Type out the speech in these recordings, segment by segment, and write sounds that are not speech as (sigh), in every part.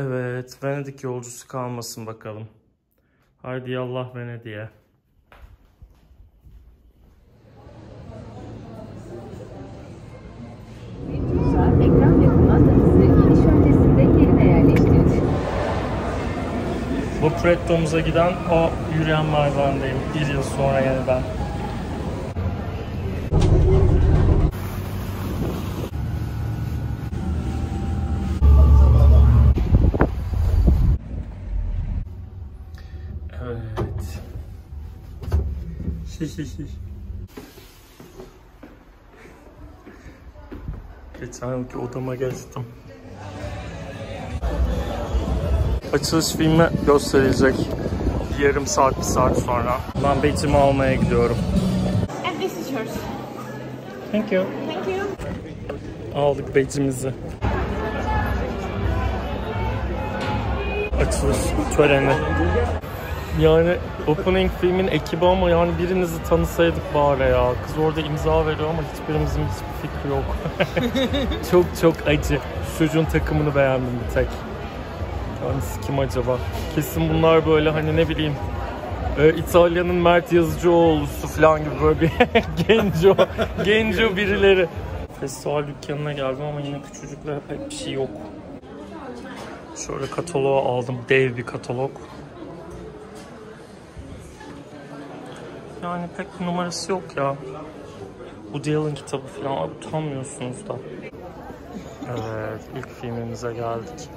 Evet, Venedik yolcusu kalmasın bakalım. Haydi yallah Venedik'e. Bu Pretto'muza giden o yürüyen merdivendeyim. Bir yıl sonra yeniden. Şiş şiş şiş. Geçen yılki odama geçtim. Açılış filmi gösterilecek bir yarım saat, bir saat sonra. Ben Betty'mi almaya gidiyorum. And this is yours. Thank you. Thank you. Aldık Betty'mizi. Açılış töreni. Yani opening filmin ekibi ama yani birinizi tanısaydık bari ya. Kız orada imza veriyor ama hiçbirimizin hiçbir fikri yok. (laughs) çok çok acı. Çocuğun takımını beğendim bir tek. Yani kim acaba? Kesin bunlar böyle hani ne bileyim e, İtalya'nın Mert Yazıcıoğlu'su falan gibi böyle bir (laughs) genco, genco birileri. Festival dükkanına geldim ama yine küçücükler pek bir şey yok. Şöyle kataloğu aldım. Dev bir katalog. Yani pek numarası yok ya. Bu Allen kitabı falan utanmıyorsunuz da. Evet, ilk filmimize geldik.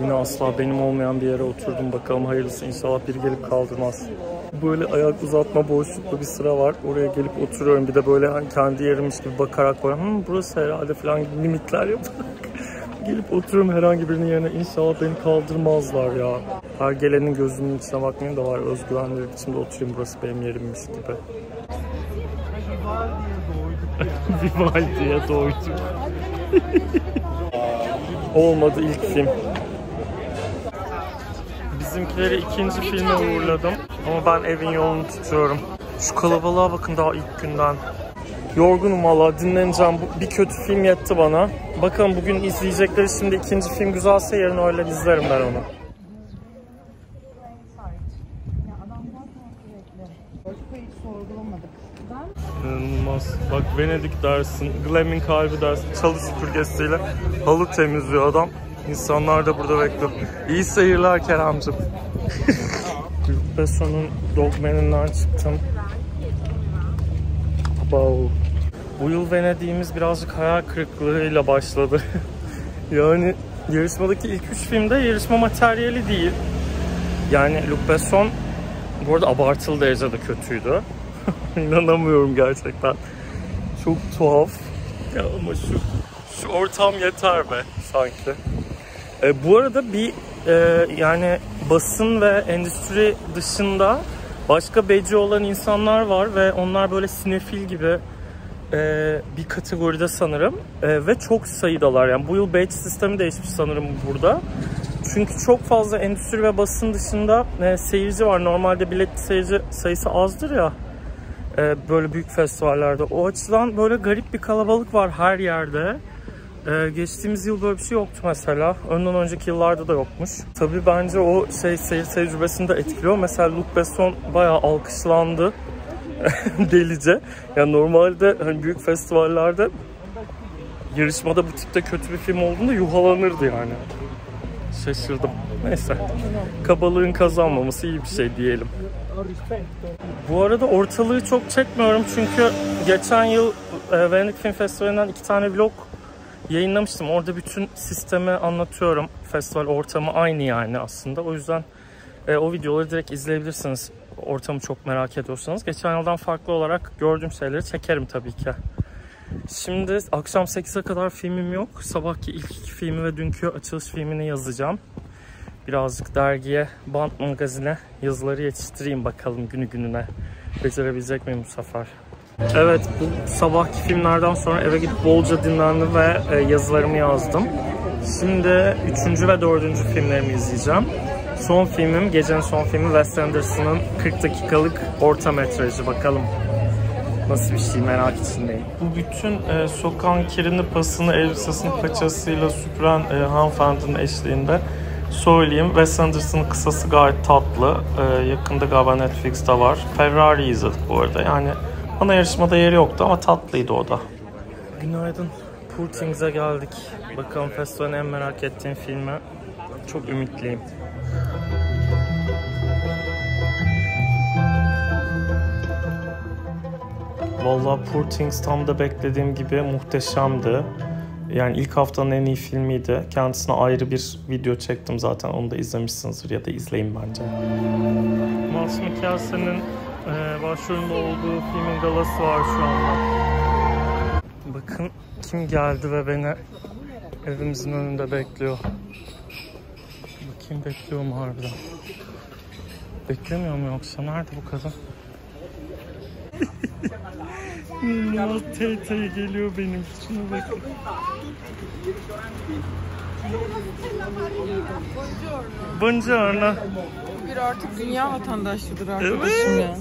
Yine asla benim olmayan bir yere oturdum bakalım hayırlısı inşallah biri gelip kaldırmaz. Böyle ayak uzatma boşluklu bir sıra var. Oraya gelip oturuyorum. Bir de böyle hani kendi yerimmiş gibi bakarak böyle Hı, burası herhalde falan gibi limitler yaparak. (laughs) gelip oturuyorum herhangi birinin yerine inşallah beni kaldırmazlar ya. Her gelenin gözünün içine bakmayayım da var özgüvenli bir biçimde oturayım burası benim yerimmiş gibi. (laughs) Vivaldi'ye doyduk. (laughs) Olmadı ilk film. Bizimkileri ikinci filme uğurladım. Ama ben evin yolunu tutuyorum. Şu kalabalığa bakın daha ilk günden. Yorgunum valla dinleneceğim. Bir kötü film yetti bana. Bakalım bugün izleyecekleri şimdi ikinci film güzelse yarın öyle izlerim ben onu. İnanılmaz. Bak Venedik dersin, Glam'in kalbi dersin, çalı süpürgesiyle halı temizliyor adam. İnsanlar da burada bekliyor. İyi seyirler Kerem'cim. (laughs) Besson'un Dogman'inden çıktım. Wow. Bu yıl Venedik'imiz birazcık hayal kırıklığıyla başladı. (laughs) yani yarışmadaki ilk üç filmde yarışma materyali değil. Yani Luc Besson bu arada abartılı derecede kötüydü. (laughs) İnanamıyorum gerçekten. Çok tuhaf. Ya ama şu şu ortam yeter be sanki. E, bu arada bir e, yani basın ve endüstri dışında başka beci olan insanlar var ve onlar böyle sinefil gibi e, bir kategoride sanırım E, ve çok sayıdalar. Yani bu yıl badge sistemi değişmiş sanırım burada. Çünkü çok fazla endüstri ve basın dışında e, seyirci var. Normalde bilet seyirci sayısı azdır ya e, böyle büyük festivallerde. O açıdan böyle garip bir kalabalık var her yerde. E, geçtiğimiz yıl böyle bir şey yoktu mesela. Ondan önceki yıllarda da yokmuş. Tabii bence o şey seyir tecrübesini de etkiliyor. Mesela Luc Besson bayağı alkışlandı. (laughs) Delice. Yani normalde hani büyük festivallerde yarışmada bu tipte kötü bir film olduğunda yuhalanırdı yani. Şaşırdım. Neyse. Kabalığın kazanmaması iyi bir şey diyelim. Bu arada ortalığı çok çekmiyorum çünkü geçen yıl e, Venedik Film Festivali'nden iki tane vlog yayınlamıştım. Orada bütün sistemi anlatıyorum. Festival ortamı aynı yani aslında. O yüzden e, o videoları direkt izleyebilirsiniz. Ortamı çok merak ediyorsanız. Geçen yıldan farklı olarak gördüğüm şeyleri çekerim tabii ki. Şimdi akşam 8'e kadar filmim yok. Sabahki ilk filmi ve dünkü açılış filmini yazacağım. Birazcık dergiye, Band magazine yazıları yetiştireyim bakalım günü gününe. Becerebilecek miyim bu sefer? Evet, bu sabahki filmlerden sonra eve gidip bolca dinlendim ve e, yazılarımı yazdım. Şimdi üçüncü ve dördüncü filmlerimi izleyeceğim. Son filmim, gecenin son filmi Wes Anderson'ın 40 dakikalık orta metrajı. Bakalım nasıl bir şey merak içindeyim. Bu bütün e, sokağın kirini, pasını, elbisesini paçasıyla süpüren e, hanımefendinin eşliğinde söyleyeyim. Wes Anderson'ın kısası gayet tatlı. Ee, yakında galiba Netflix'te var. Ferrari izledik bu arada. Yani ana yarışmada yeri yoktu ama tatlıydı o da. Günaydın. Poor Things'e geldik. Bakalım festivalin en merak ettiğim filmi. Çok ümitliyim. Vallahi Poor Things tam da beklediğim gibi muhteşemdi. Yani ilk haftanın en iyi filmiydi. Kendisine ayrı bir video çektim zaten. Onu da izlemişsinizdir ya da izleyin bence. Masum Mikkelsen'in e, başrolünde olduğu filmin galası var şu anda. Bakın kim geldi ve beni evimizin önünde bekliyor. Bakayım bekliyor mu harbiden? Beklemiyor mu yoksa? Nerede bu kadın? (laughs) Minnoş teyze geliyor benim. Şuna bakın. Buongiorno. Bir artık dünya vatandaşıdır arkadaşım ya.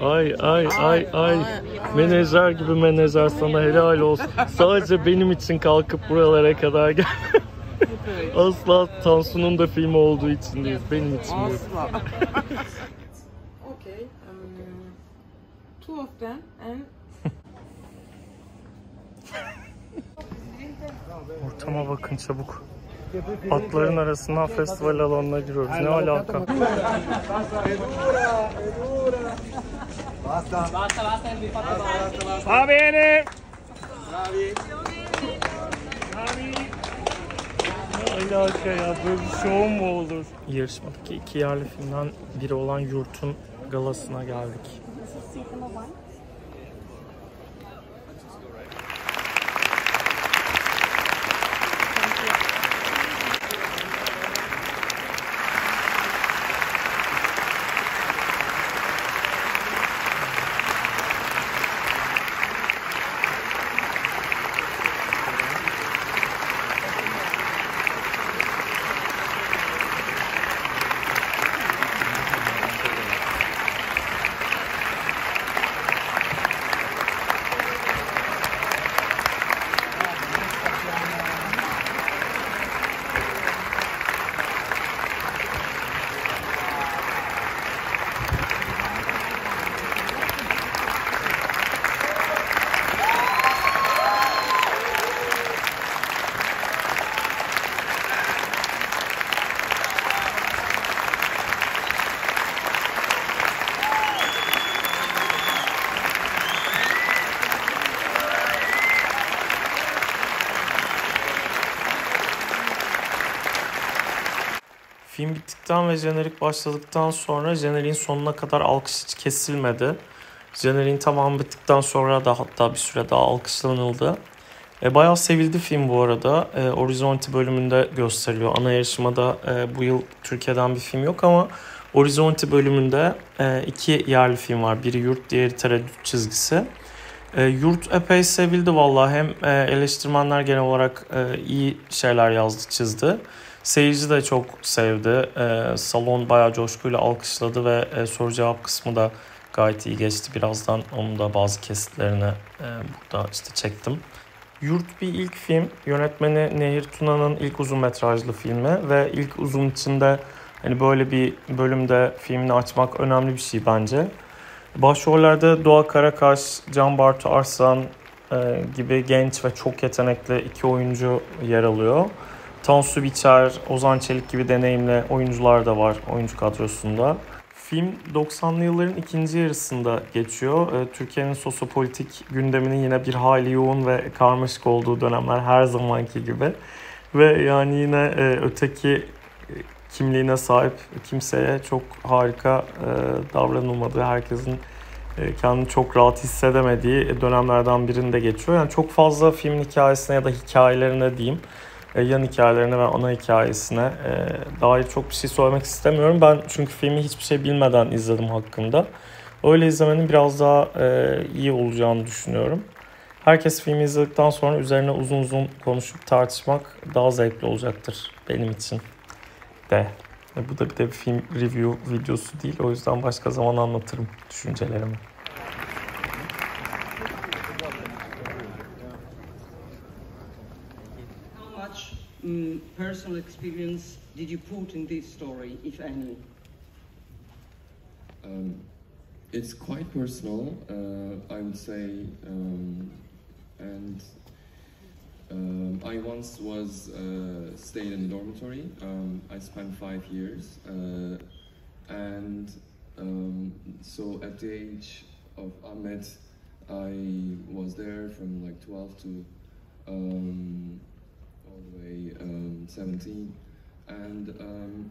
Ay ay ay ay. Menajer gibi menajer sana helal olsun. Sadece benim için kalkıp buralara kadar gel. Asla Tansu'nun da filmi olduğu için değil. Benim için değil. Asla. (laughs) okay. Um, two of them and Ortama bakın çabuk. Atların arasından festival alanına giriyoruz. Ne alaka? Va bene. Ne alaka ya böyle bir show mu olur? Yarışmadaki iki yerli filmden biri olan Yurt'un galasına geldik. Film bittikten ve jenerik başladıktan sonra jeneriğin sonuna kadar alkış hiç kesilmedi. Jeneriğin tamamı bittikten sonra da hatta bir süre daha alkışlanıldı. E, bayağı sevildi film bu arada. E, Horizonti bölümünde gösteriliyor. Ana yarışmada e, bu yıl Türkiye'den bir film yok ama Horizonti bölümünde e, iki yerli film var. Biri Yurt, diğeri Tereddüt çizgisi. E, Yurt epey sevildi vallahi. Hem e, eleştirmenler genel olarak e, iyi şeyler yazdı, çizdi. Seyirci de çok sevdi. E, salon bayağı coşkuyla alkışladı ve e, soru cevap kısmı da gayet iyi geçti. Birazdan onun da bazı kesitlerini e, burada işte çektim. Yurt bir ilk film. Yönetmeni Nehir Tuna'nın ilk uzun metrajlı filmi ve ilk uzun içinde hani böyle bir bölümde filmini açmak önemli bir şey bence. Başrollerde Doğa Karakaş, Can Bartu Arslan e, gibi genç ve çok yetenekli iki oyuncu yer alıyor. Tansu Biçer, Ozan Çelik gibi deneyimli oyuncular da var oyuncu kadrosunda. Film 90'lı yılların ikinci yarısında geçiyor. Ee, Türkiye'nin sosyopolitik gündeminin yine bir hayli yoğun ve karmaşık olduğu dönemler her zamanki gibi. Ve yani yine e, öteki e, kimliğine sahip kimseye çok harika e, davranılmadığı, herkesin kendini çok rahat hissedemediği dönemlerden birinde geçiyor. Yani çok fazla filmin hikayesine ya da hikayelerine diyeyim yan hikayelerine ve ana hikayesine dair çok bir şey söylemek istemiyorum. Ben çünkü filmi hiçbir şey bilmeden izledim hakkında. Öyle izlemenin biraz daha iyi olacağını düşünüyorum. Herkes filmi izledikten sonra üzerine uzun uzun konuşup tartışmak daha zevkli olacaktır benim için de. Bu da bir de bir film review videosu değil. O yüzden başka zaman anlatırım düşüncelerimi. Mm, personal experience did you put in this story, if any? Um, it's quite personal, uh, I would say, um, and um, I once was uh, stayed in a dormitory. Um, I spent five years, uh, and um, so at the age of Ahmed, I was there from like 12 to um, all the way um, 17, and um,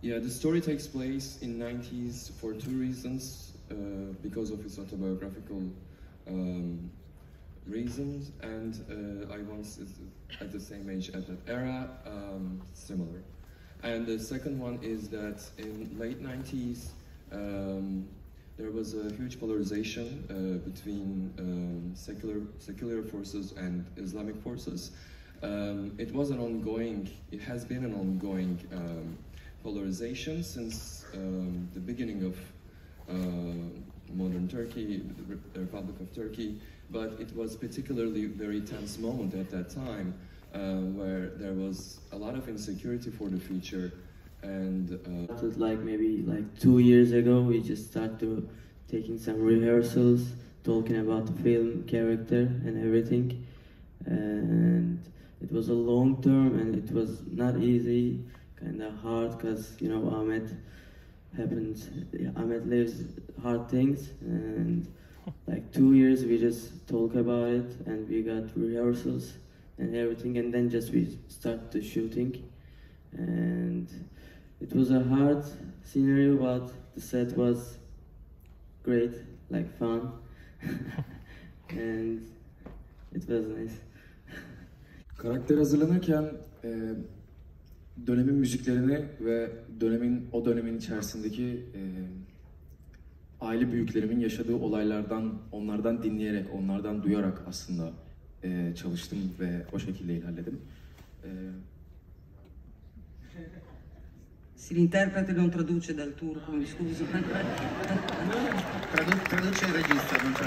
yeah, the story takes place in 90s for two reasons, uh, because of its autobiographical um, reasons, and uh, I once at the same age at that era, um, similar. And the second one is that in late 90s, um, there was a huge polarization uh, between um, secular secular forces and Islamic forces. Um, it was an ongoing, it has been an ongoing um, polarization since um, the beginning of uh, modern Turkey, the Republic of Turkey, but it was particularly very tense moment at that time uh, where there was a lot of insecurity for the future. And uh, started like maybe like two years ago we just started taking some rehearsals talking about the film character and everything. And it was a long term and it was not easy kind of hard because you know ahmed happens ahmed lives hard things and like two years we just talk about it and we got rehearsals and everything and then just we start the shooting and it was a hard scenario, but the set was great, like fun, (laughs) and it was nice. Karakter hazırlanırken e, dönemin müziklerini ve dönemin o dönemin içerisindeki e, aile büyüklerimin yaşadığı olaylardan, onlardan dinleyerek, onlardan duyarak aslında e, çalıştım ve o şekilde ilerledim. E, Se l'interprete non traduce dal turco, mi scuso. Tradu- traduce il regista, non c'è.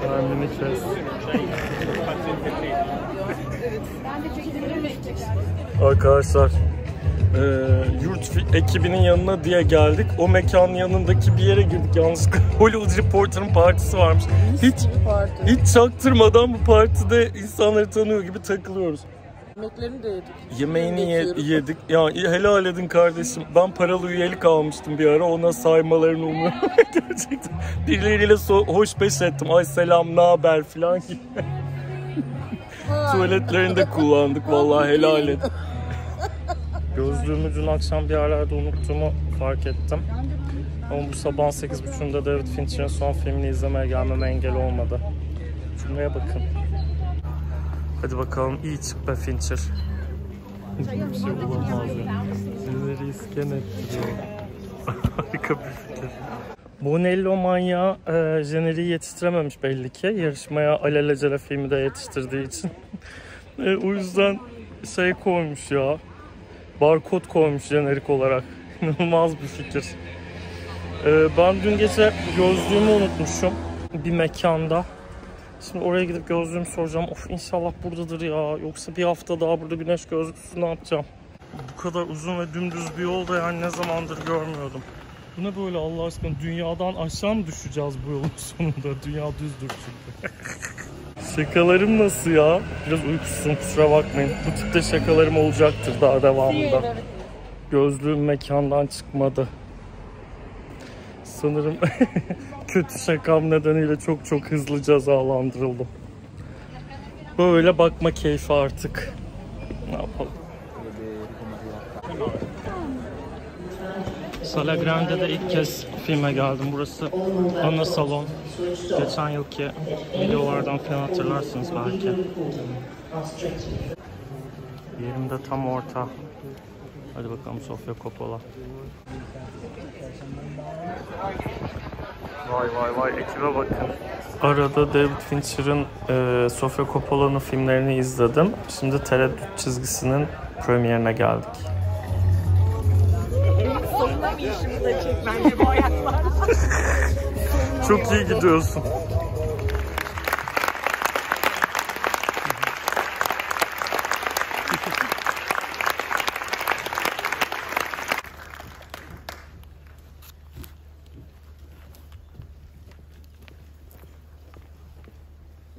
Kendini kes. Arkadaşlar eee, yurt ekibinin yanına diye geldik. O mekanın yanındaki bir yere girdik. Yanlışlıkla (laughs) Hollywood Reporter'ın partisi varmış. Hiç hiç çaktırmadan bu partide insanları tanıyor gibi takılıyoruz. Yemeklerini de yedik. Yemeğini ye- yedik. Ya helal edin kardeşim. Ben paralı üyelik almıştım bir ara. Ona saymalarını umuyorum. (laughs) Gerçekten. Birileriyle so- hoş beş ettim. Ay selam, ne haber falan gibi. Tuvaletlerini de kullandık. Vallahi helal et. Gözlüğümü dün akşam bir yerlerde unuttuğumu fark ettim. Ama bu sabah 8.30'da David Fincher'ın son filmini izlemeye gelmeme engel olmadı. Cümleye bakın. Hadi bakalım iyi çık be Fincher. Hiçbir şey olamaz ya. Neleri isken ettiriyor. (laughs) Harika bir fikir. Bonello manyağı e, jeneriği yetiştirememiş belli ki. Yarışmaya alelacele filmi de yetiştirdiği için. (laughs) E, o yüzden şey koymuş ya. Barkod koymuş jenerik olarak. (laughs) İnanılmaz bir fikir. E, ben dün gece gözlüğümü unutmuşum. Bir mekanda. Şimdi oraya gidip gözlüğümü soracağım. Of inşallah buradadır ya. Yoksa bir hafta daha burada güneş gözlüksüz ne yapacağım? Bu kadar uzun ve dümdüz bir yolda yani ne zamandır görmüyordum. Bu ne böyle Allah aşkına? Dünyadan aşağı mı düşeceğiz bu yolun (laughs) sonunda? Dünya düzdür çünkü. (laughs) Şakalarım nasıl ya? Biraz uykusuzum kusura bakmayın. Bu tipte şakalarım olacaktır daha devamında. Gözlüğüm mekandan çıkmadı. Sanırım (laughs) kötü şakam nedeniyle çok çok hızlı cezalandırıldım. Böyle bakma keyfi artık. Ne yapalım? Sala Grande'de ilk kez filme geldim. Burası ana salon. Geçen yılki videolardan falan hatırlarsınız belki. Yerimde tam orta. Hadi bakalım Sofia Coppola. Vay vay vay ekibe bakın. Arada David Fincher'ın e, Sofia Coppola'nın filmlerini izledim. Şimdi Tereddüt çizgisinin premierine geldik. (laughs) Çok iyi gidiyorsun.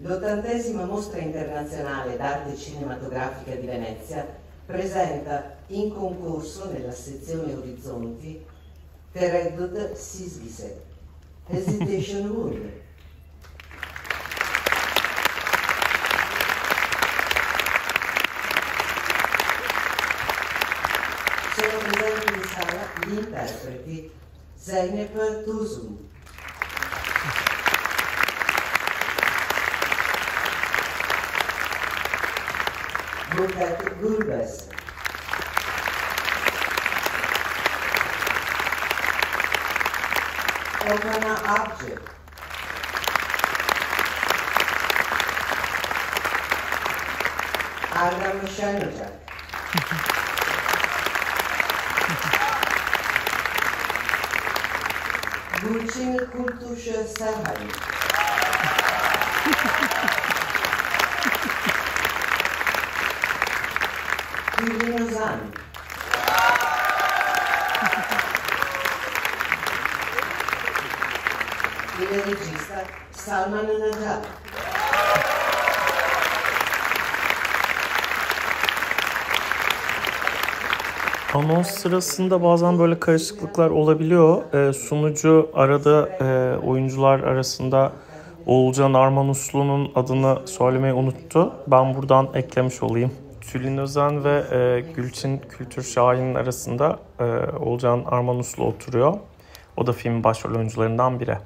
L'ottantesima mostra internazionale d'arte cinematografica di Venezia presenta in concorso nella sezione Orizzonti Tereddut Sisgise, Hesitation Wood. Sono presenti in sala gli interpreti Zeynep Tuzun, Buket Gurbes, Okana Avcı, Erdem Şenocak, Gülçin Kurtuş Serhani, Özan, il regista Salman Najat. Anons sırasında bazen böyle karışıklıklar olabiliyor. Ee, sunucu arada e, oyuncular arasında Oğulcan Arman Uslu'nun adını söylemeyi unuttu. Ben buradan eklemiş olayım. Tülin Özen ve e, Gülçin Kültür Şahin'in arasında e, Oğulcan Arman Uslu oturuyor. O da filmin başrol oyuncularından biri.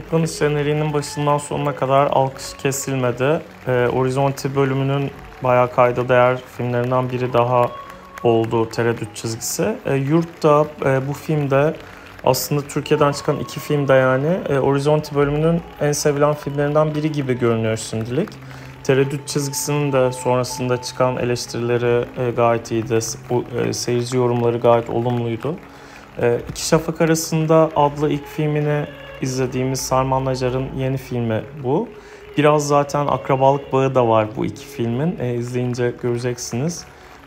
Kapanış jeneriğinin başından sonuna kadar alkış kesilmedi. E, Horizonti bölümünün bayağı kayda değer filmlerinden biri daha oldu Tereddüt çizgisi. E, Yurt da e, bu filmde aslında Türkiye'den çıkan iki filmde yani e, Horizonti bölümünün en sevilen filmlerinden biri gibi görünüyor şimdilik. Tereddüt çizgisinin de sonrasında çıkan eleştirileri e, gayet iyiydi. Bu, e, seyirci yorumları gayet olumluydu. E, İki Şafak Arasında adlı ilk filmini izlediğimiz Salman Nacar'ın yeni filmi bu. Biraz zaten akrabalık bağı da var bu iki filmin. E, izleyince göreceksiniz.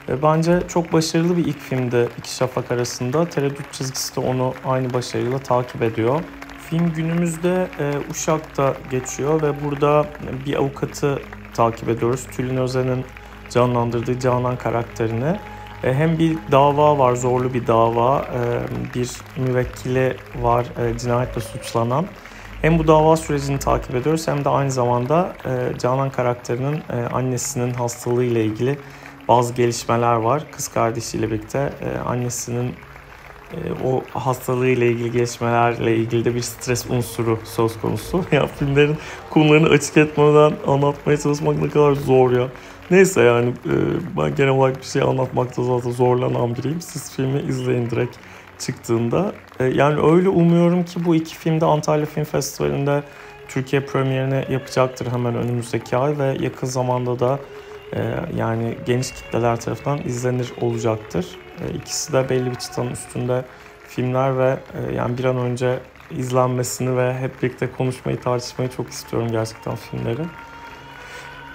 E, bence çok başarılı bir ilk filmdi İki Şafak Arasında. Tereddüt çizgisi de onu aynı başarıyla takip ediyor. Film günümüzde e, Uşak'ta geçiyor ve burada bir avukatı takip ediyoruz. Tülin Özen'in canlandırdığı Canan karakterini. E, hem bir dava var, zorlu bir dava. E, bir müvekkili var e, cinayetle suçlanan. Hem bu dava sürecini takip ediyoruz hem de aynı zamanda Canan karakterinin annesinin hastalığı ile ilgili bazı gelişmeler var. Kız kardeşiyle birlikte annesinin o hastalığı ile ilgili gelişmelerle ilgili de bir stres unsuru söz konusu. (laughs) Ya filmlerin konularını açık etmeden anlatmaya çalışmak ne kadar zor ya. Neyse yani e, ben genel olarak bir şey anlatmakta zaten zorlanan biriyim. Siz filmi izleyin direkt çıktığında. E, yani öyle umuyorum ki bu iki film de Antalya Film Festivali'nde Türkiye premierini yapacaktır hemen önümüzdeki ay ve yakın zamanda da e, yani geniş kitleler tarafından izlenir olacaktır. İkisi de belli bir çıtanın üstünde filmler ve yani bir an önce izlenmesini ve hep birlikte konuşmayı, tartışmayı çok istiyorum gerçekten filmleri.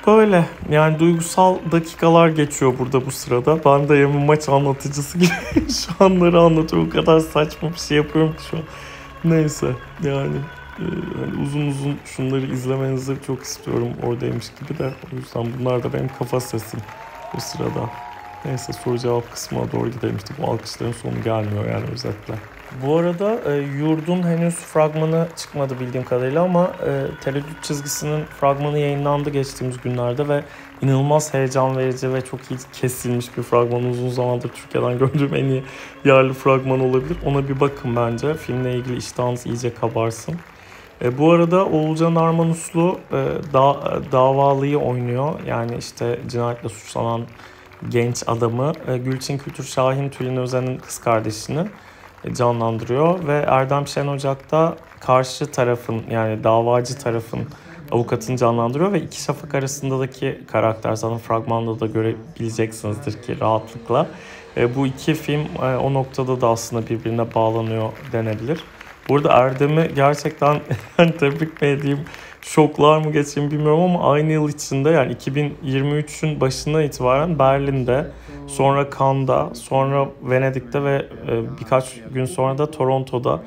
Böyle yani duygusal dakikalar geçiyor burada bu sırada. Ben de yemin maç anlatıcısı gibi (laughs) şu anları anlatıyorum. O kadar saçma bir şey yapıyorum ki şu an. Neyse yani e, hani uzun uzun şunları izlemenizi çok istiyorum oradaymış gibi de. O yüzden bunlar da benim kafa sesim bu sırada. Neyse soru cevap kısmına doğru gidelim. İşte bu alkışların sonu gelmiyor yani özetle. Bu arada e, Yurd'un henüz fragmanı çıkmadı bildiğim kadarıyla ama e, Tereddüt çizgisinin fragmanı yayınlandı geçtiğimiz günlerde ve inanılmaz heyecan verici ve çok iyi kesilmiş bir fragman. Uzun zamandır Türkiye'den (laughs) gördüğüm en iyi yerli fragman olabilir. Ona bir bakın bence. Filmle ilgili iştahınız iyice kabarsın. E, bu arada Oğulcan Armanuslu e, da, davalıyı oynuyor. Yani işte cinayetle suçlanan genç adamı. E, Gülçin Kültür Şahin Tülin Özen'in kız kardeşini canlandırıyor. Ve Erdem Şen Ocak karşı tarafın yani davacı tarafın avukatını canlandırıyor ve iki şafak arasındaki karakter zaten fragmanda da görebileceksinizdir ki rahatlıkla. E, bu iki film e, o noktada da aslında birbirine bağlanıyor denebilir. Burada Erdem'i gerçekten (laughs) tebrik mi edeyim, şoklar mı geçeyim bilmiyorum ama aynı yıl içinde yani 2023'ün başına itibaren Berlin'de, sonra Cannes'da, sonra Venedik'te ve e, birkaç gün sonra da Toronto'da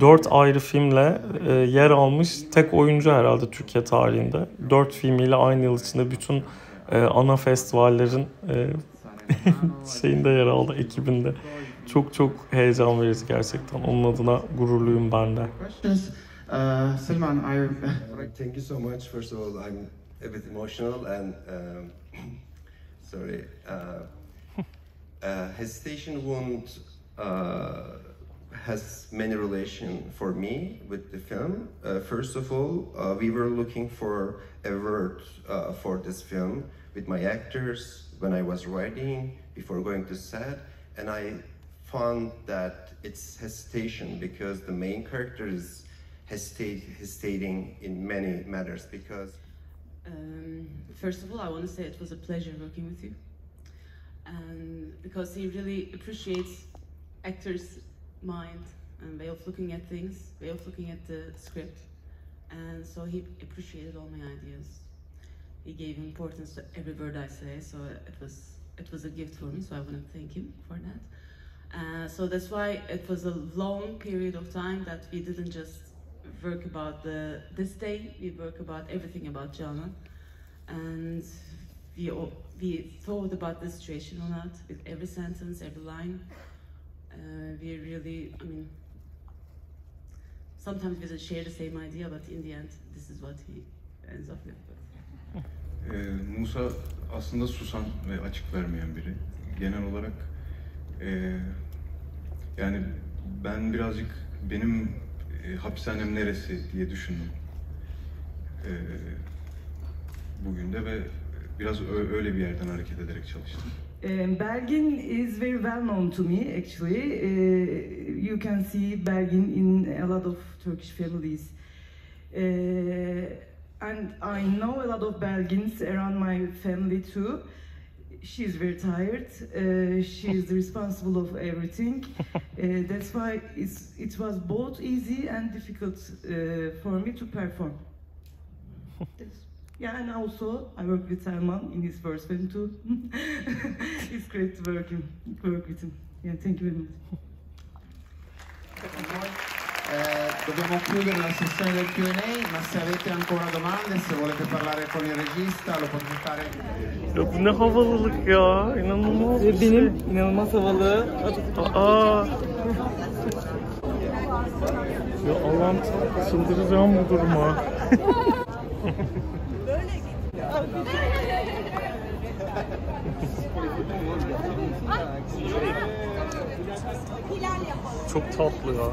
dört ayrı filmle e, yer almış tek oyuncu herhalde Türkiye tarihinde. Dört filmiyle aynı yıl içinde bütün e, ana festivallerin (laughs) şeyinde yer aldı ekibinde. Çok çok heyecan verici gerçekten. Onun adına gururluyum ben de. Uh, Salman, I... Thank you so much. First of all, I'm a bit emotional and um, (clears throat) sorry. Uh, uh, hesitation won't uh, has many relation for me with the film. Uh, first of all, uh, we were looking for a word uh, for this film with my actors when I was writing before going to set, and I found that it's hesitation because the main character is hesitate, hesitating in many matters because. Um, first of all, I want to say it was a pleasure working with you, and because he really appreciates actors' mind and way of looking at things, way of looking at the script, and so he appreciated all my ideas. He gave importance to every word I say, so it was it was a gift for me. So I want to thank him for that. Uh, so that's why it was a long period of time that we didn't just work about the this day. We work about everything about Jana, and we we thought about the situation a lot with every sentence, every line. Uh, we really, I mean, sometimes we share the same idea, but in the end, this is what he ends up with. Ee, Musa aslında susan ve açık vermeyen biri. Genel olarak e, yani ben birazcık benim e, hapishanem neresi diye düşündüm. E, bugün de ve biraz öyle bir yerden hareket ederek çalıştım. Um, Belgin is very well known to me actually. Uh, you can see Belgin in a lot of Turkish families. Uh, and I know a lot of Belgins around my family too. She's very tired. Uh, she's responsible of everything. Uh, (laughs) that's why it's, it was both easy and difficult uh, for me to perform. That's- (laughs) yeah, and also I work with Salman in his first film too. (laughs) it's great to work, him, work with him. Yeah, thank you very much. Eh, dobbiamo chiudere la sessione del Q&A, ma se avete ancora domande, se volete parlare con il regista, lo potete fare. Ya bu ne havalılık ya. İnanılmaz bir şey. Benim inanılmaz havalı. Aa. Ya Allah'ım çıldıracağım bu duruma. (laughs) Çok tatlı ya.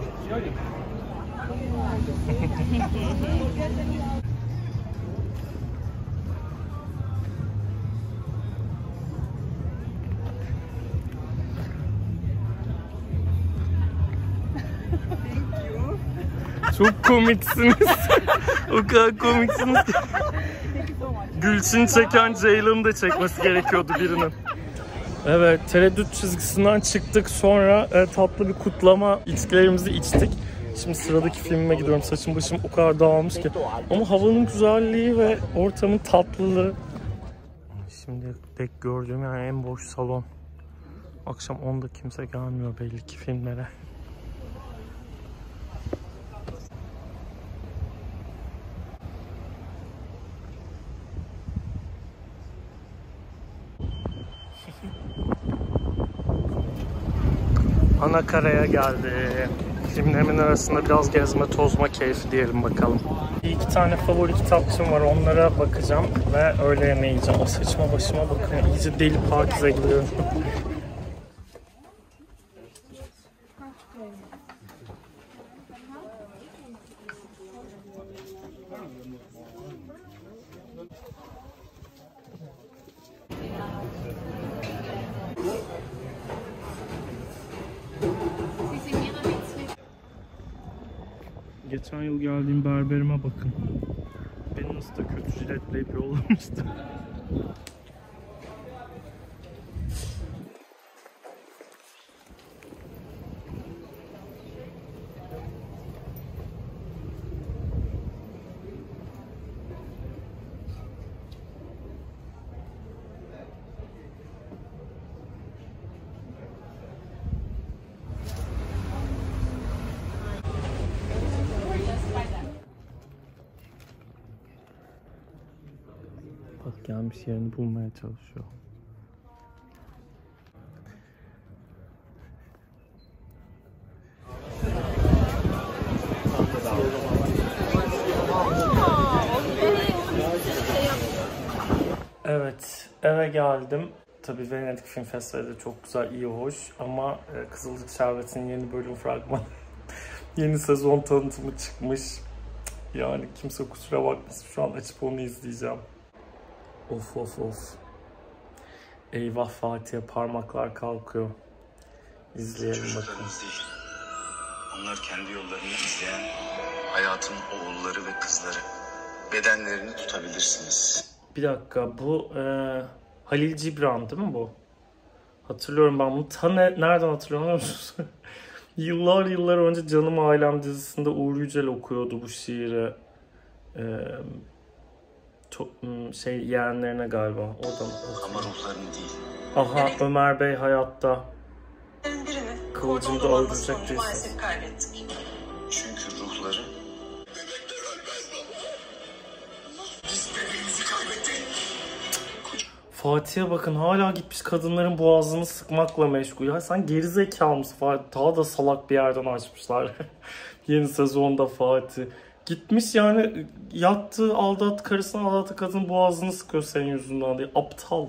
Çok komiksiniz. (laughs) o kadar komiksiniz. Gülçin çeken Ceylan'ı da çekmesi gerekiyordu birinin. Evet, tereddüt çizgisinden çıktık. Sonra e, tatlı bir kutlama içkilerimizi içtik. Şimdi sıradaki filmime gidiyorum. Saçım başım o kadar dağılmış ki. Ama havanın güzelliği ve ortamın tatlılığı. Şimdi dek gördüğüm yani en boş salon. Akşam 10'da kimse gelmiyor belli ki filmlere. Ana karaya geldi. Filmlerimin arasında biraz gezme tozma keyfi diyelim bakalım. Bir iki tane favori kitapçım var onlara bakacağım ve öğle yemeği yiyeceğim. O saçma başıma bakın iyice deli pakize gidiyorum. (laughs) kommst. Gelmiş yerini bulmaya çalışıyor. Evet, eve geldim. Tabii Venedik Film Festivali de çok güzel, iyi, hoş. Ama e, Kızılcık Şerbeti'nin yeni bölüm fragmanı, (laughs) yeni sezon tanıtımı çıkmış. Yani kimse kusura bakmasın. Şu an açıp onu izleyeceğim. Of of of. Eyvah Fatih'e parmaklar kalkıyor. İzleyelim bakın. Değil. Onlar kendi yollarını izleyen hayatın oğulları ve kızları. Bedenlerini tutabilirsiniz. Bir dakika bu e, Halil Cibran değil mi bu? Hatırlıyorum ben bunu. Ta ne, nereden hatırlıyorum musunuz? (laughs) yıllar yıllar önce Canım Ailem dizisinde Uğur Yücel okuyordu bu şiiri. E, to- şey yeğenlerine galiba. Oradan Ama ruhlarını değil. Aha Ömer Bey hayatta. birini Kıvılcım da öldürecek değilsin. maalesef kaybettik. Çünkü ruhları Biz bebeğimizi kaybettik. Fatih'e bakın hala gitmiş kadınların boğazını sıkmakla meşgul. Ya sen gerizekalı mısın Fatih? Daha da salak bir yerden açmışlar. (laughs) Yeni sezonda Fatih. Gitmiş yani yattı aldat karısını aldattı kadın boğazını sıkıyor senin yüzünden diye. Aptal.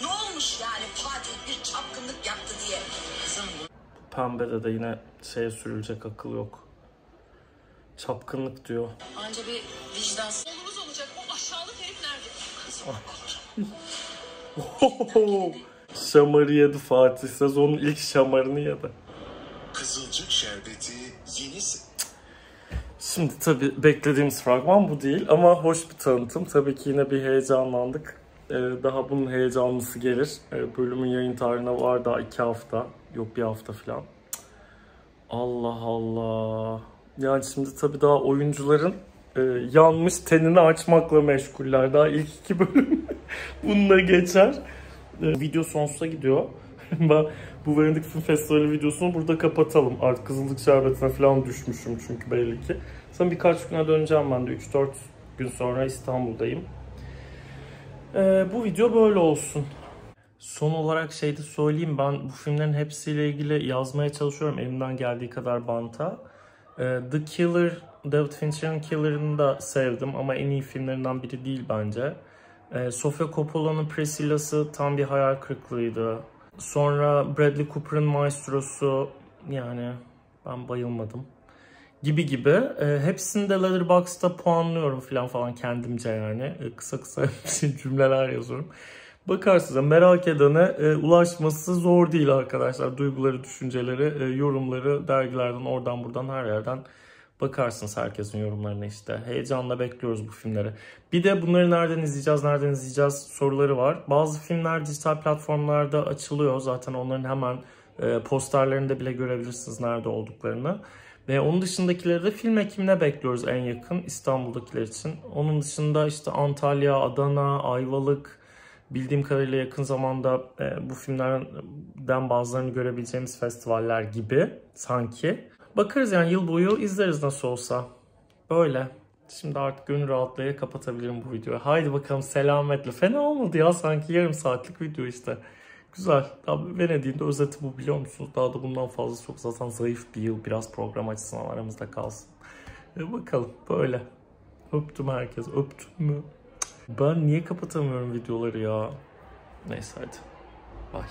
Ne olmuş yani Fatih bir çapkınlık yaptı diye. Kızım bu Pembede de yine şeye sürülecek akıl yok. Çapkınlık diyor. anca bir vicdansız. Oğlumuz olacak o aşağılık herif nerede? (laughs) Şamarı yedi Fatih. Sezonun ilk şamarını yedi. Kızılcık şerbeti yeni Şimdi tabii beklediğimiz fragman bu değil ama hoş bir tanıtım. Tabii ki yine bir heyecanlandık. Ee, daha bunun heyecanlısı gelir. Ee, bölümün yayın tarihine var daha iki hafta. Yok bir hafta falan. Allah Allah. Yani şimdi tabii daha oyuncuların e, yanmış tenini açmakla meşguller. Daha ilk iki bölüm (laughs) bununla geçer. Ee, video sonsuza gidiyor. (laughs) ben bu Venedik Film Festivali videosunu burada kapatalım. Artık Kızıldık Şerbeti'ne falan düşmüşüm çünkü belli ki. Sonra birkaç güne döneceğim ben de. 3-4 gün sonra İstanbul'dayım. Ee, bu video böyle olsun. Son olarak şey de söyleyeyim ben bu filmlerin hepsiyle ilgili yazmaya çalışıyorum elimden geldiği kadar banta. Ee, The Killer, David Fincher'ın Killer'ını da sevdim ama en iyi filmlerinden biri değil bence. Ee, Sofia Coppola'nın Priscilla'sı tam bir hayal kırıklığıydı. Sonra Bradley Cooper'ın Maestro'su yani ben bayılmadım. Gibi gibi. E, hepsini de Letterboxd'da puanlıyorum falan falan kendimce yani. E, kısa kısa (laughs) cümleler yazıyorum. Bakarsınız merak edene e, ulaşması zor değil arkadaşlar. Duyguları, düşünceleri, e, yorumları dergilerden oradan buradan her yerden bakarsınız herkesin yorumlarına işte. Heyecanla bekliyoruz bu filmleri. Bir de bunları nereden izleyeceğiz, nereden izleyeceğiz soruları var. Bazı filmler dijital platformlarda açılıyor. Zaten onların hemen e, posterlerinde bile görebilirsiniz nerede olduklarını. Ve onun dışındakileri de film ekimine bekliyoruz en yakın İstanbul'dakiler için. Onun dışında işte Antalya, Adana, Ayvalık bildiğim kadarıyla yakın zamanda e, bu filmlerden bazılarını görebileceğimiz festivaller gibi sanki. Bakarız yani yıl boyu izleriz nasıl olsa. Böyle. Şimdi artık gönül rahatlığıyla kapatabilirim bu videoyu. Haydi bakalım selametle. Fena olmadı ya sanki yarım saatlik video işte. Güzel. Abi Venedik'in de özeti bu biliyor musunuz? Daha da bundan fazla çok zaten zayıf bir yıl. Biraz program açısından aramızda kalsın. E bakalım böyle. Öptüm herkes. Öptüm mü? Ben niye kapatamıyorum videoları ya? Neyse hadi. Bye.